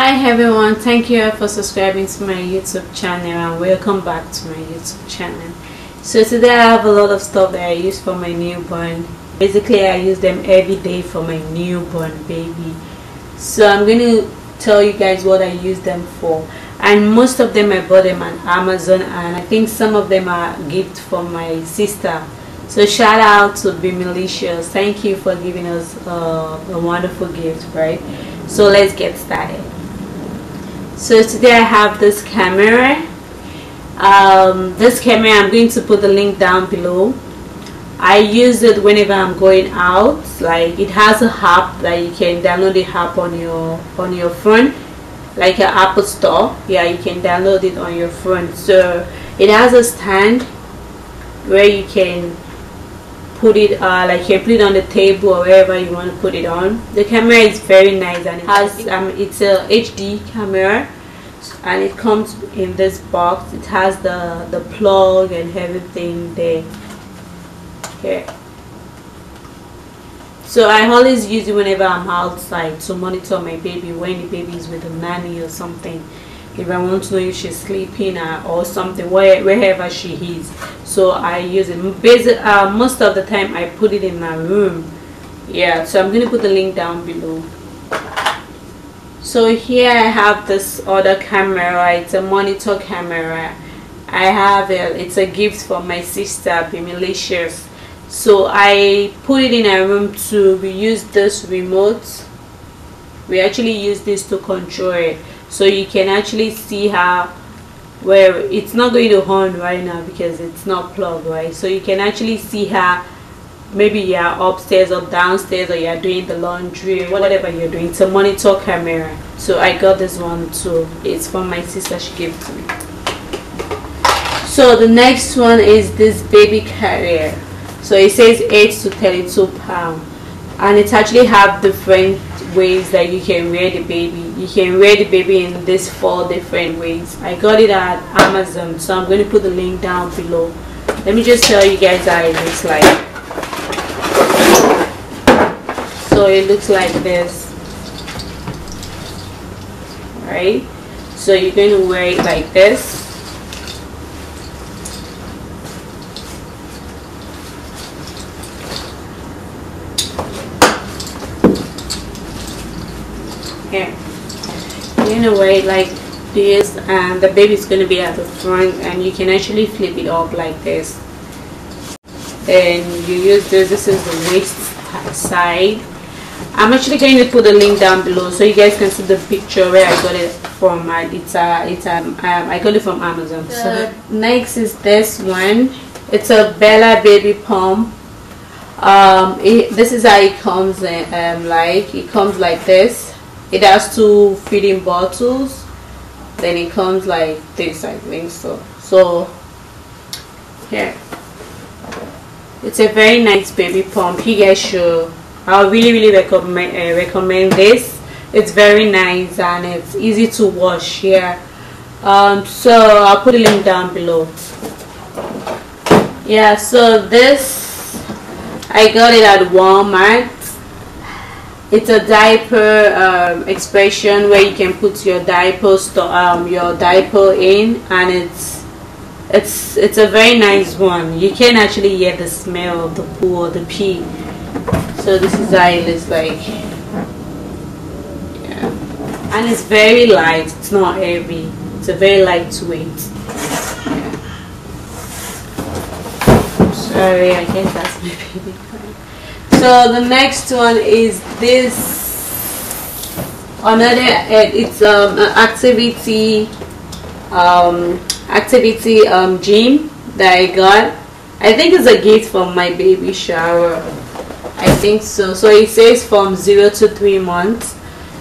Hi everyone, thank you for subscribing to my YouTube channel and welcome back to my YouTube channel. So today I have a lot of stuff that I use for my newborn. Basically I use them every day for my newborn baby. So I'm going to tell you guys what I use them for. And most of them I bought them on Amazon and I think some of them are gift from my sister. So shout out to Be Malicious. Thank you for giving us uh, a wonderful gift, right? So let's get started so today I have this camera. Um, this camera I'm going to put the link down below. I use it whenever I'm going out. Like it has a app that you can download the app on your on your phone. Like an Apple store. Yeah you can download it on your phone. So it has a stand where you can put it uh, like you put it on the table or wherever you want to put it on. The camera is very nice and it has um, it's a HD camera and it comes in this box. It has the the plug and everything there. Here so I always use it whenever I'm outside to monitor my baby when the baby is with a nanny or something. If I want to know if she's sleeping or something where, wherever she is. So I use it. Basically, uh, most of the time I put it in my room. Yeah so I'm gonna put the link down below so here I have this other camera it's a monitor camera. I have it it's a gift from my sister be malicious. So I put it in a room to use this remote. We actually use this to control it. So you can actually see how where it's not going to on right now because it's not plugged right? So you can actually see how maybe you're upstairs or downstairs or you're doing the laundry whatever you're doing. It's a monitor camera. So I got this one too. It's from my sister. She gave it to me. So the next one is this baby carrier. So it says 8 to 32 pound and it actually have different ways that you can wear the baby. You can wear the baby in these four different ways. I got it at amazon. So i'm going to put the link down below. Let me just tell you guys how it looks like so it looks like this. Right? So you're going to wear it like this. Here in a way like this and the baby is going to be at the front and you can actually flip it up like this. And you use this this is the waist side I'm actually going to put the link down below so you guys can see the picture where I got it from. It's a it's a um, I got it from Amazon. So next is this one. It's a Bella baby pump um, it, this is how it comes in, um, like it comes like this. It has two feeding bottles. Then it comes like this I think so. So here. It's a very nice baby pump you guys should I really really recommend uh, recommend this. It's very nice and it's easy to wash here um, so I'll put a link down below. Yeah so this I got it at Walmart. It's a diaper um, expression where you can put your diaper um, your diaper in and it's it's it's a very nice one. You can actually hear the smell of the poo or the pee so this is how it looks like yeah. And it's very light it's not heavy it's a very lightweight sorry I guess that's my baby so the next one is this another uh, it's um activity um activity um gym that I got. I think it's a gift from my baby shower I think so. So it says from zero to three months.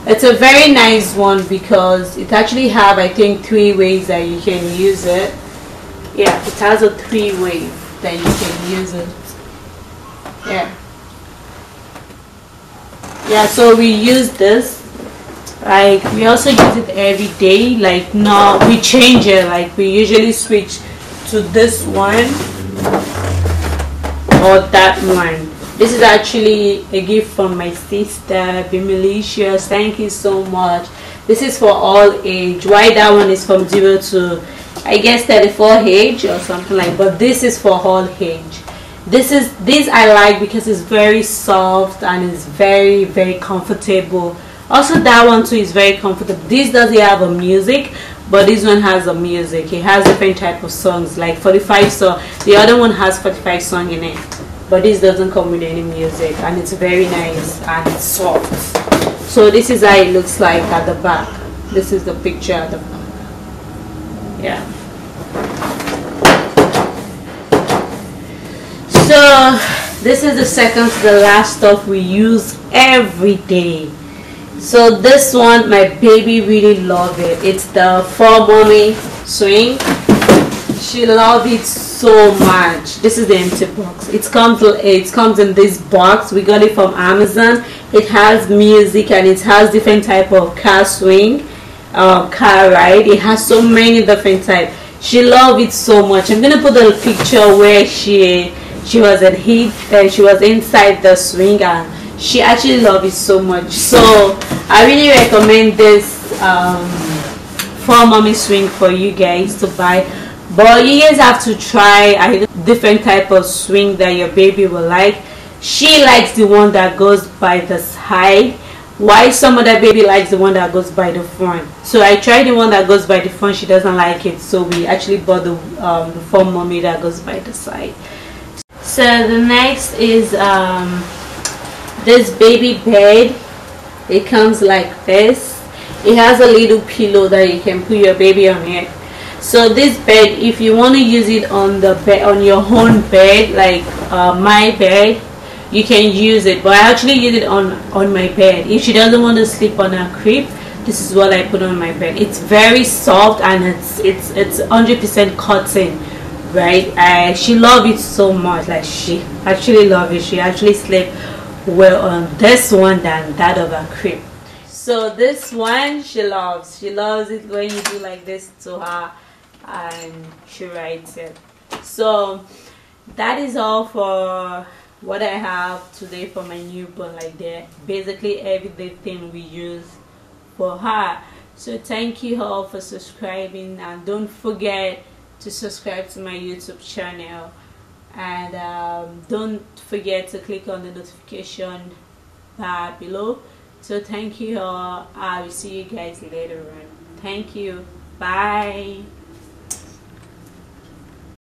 It's a very nice one because it actually have I think three ways that you can use it. Yeah it has a three way that you can use it. Yeah. Yeah so we use this. Like we also use it every day. Like now we change it. Like we usually switch to this one or that one this is actually a gift from my sister be malicious. Thank you so much. This is for all age. Why that one is from 0 to I guess 34 age or something like but this is for all age. This is this I like because it's very soft and it's very very comfortable. Also that one too is very comfortable. This doesn't have a music but this one has a music. It has different type of songs like 45 so the other one has 45 song in it but this doesn't come with any music and it's very nice and it's soft. So this is how it looks like at the back. This is the picture at the back. Yeah. So this is the second to the last stuff we use every day. So this one my baby really love it. It's the for mommy swing she love it so much. This is the empty box. It comes it comes in this box. We got it from amazon. It has music and it has different type of car swing uh, car ride. It has so many different type. She love it so much. I'm gonna put a picture where she she was at heat and she was inside the swing and she actually love it so much. So i really recommend this um, for mommy swing for you guys to buy but you guys have to try a different type of swing that your baby will like. She likes the one that goes by the side why some other baby likes the one that goes by the front. So i tried the one that goes by the front she doesn't like it so we actually bought the um, the foam mommy that goes by the side. So the next is um, this baby bed. It comes like this. It has a little pillow that you can put your baby on it so this bed if you want to use it on the bed on your own bed like uh, my bed you can use it. But I actually use it on on my bed. If she doesn't want to sleep on her crib this is what I put on my bed. It's very soft and it's it's it's 100% cotton right? I, she love it so much. Like she actually love it. She actually sleep well on this one than that of her crib. So this one she loves. She loves it when you do like this to her and she writes it. So that is all for what I have today for my newborn like that basically everyday thing we use for her. So thank you all for subscribing and don't forget to subscribe to my YouTube channel. And um, don't forget to click on the notification bar below. So thank you all. I will see you guys later on. Thank you. Bye